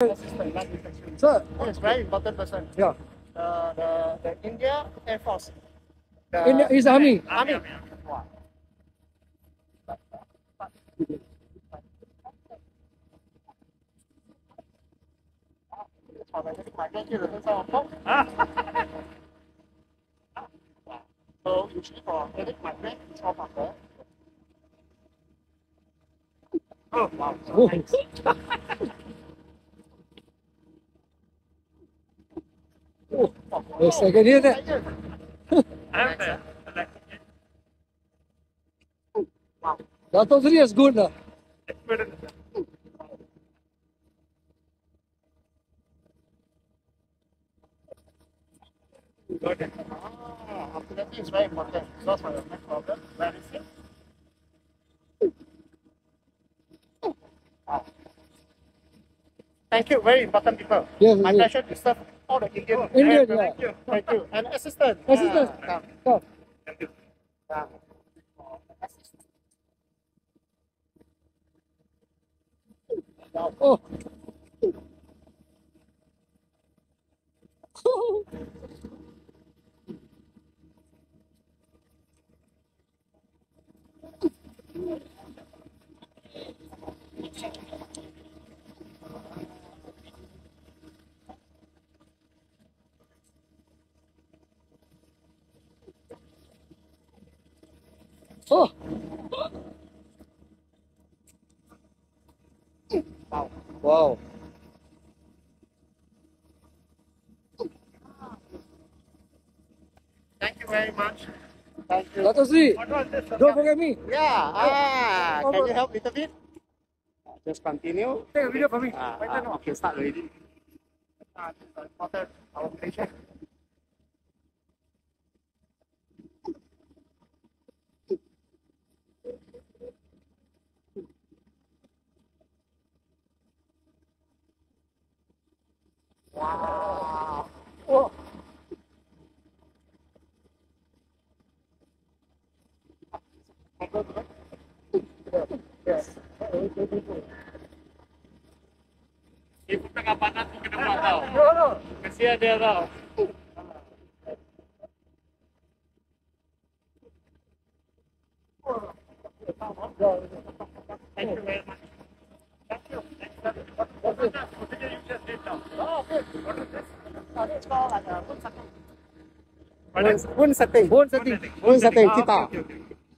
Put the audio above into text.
Sir, it's very important person. Yeah. The, the India Air Force. The India is army. Army. army. Oh wow! Dat hij gereden? Dat was really good. Now. Got it. Ah, that is right, okay. So, no problem. Where is it? Thank you, very important people. Yes, My yes. pleasure to serve all the Indian. Indian, Thank you. Thank you. And assistant. Assistant. Ah, come. Come. Come. Oh. Oh. Wow. Wow. Thank you very much. Thank you. Dato Sri, don't forget me. Yeah. Ah, can you help a little bit? Just continue. Take a video for me. Ah, Right ah, okay, start already. This is. Our Malaysia. Ibu tengah panas mungkin enggak tahu. Kasihan dia tau. Thank you very much. Thank you. What? Oh,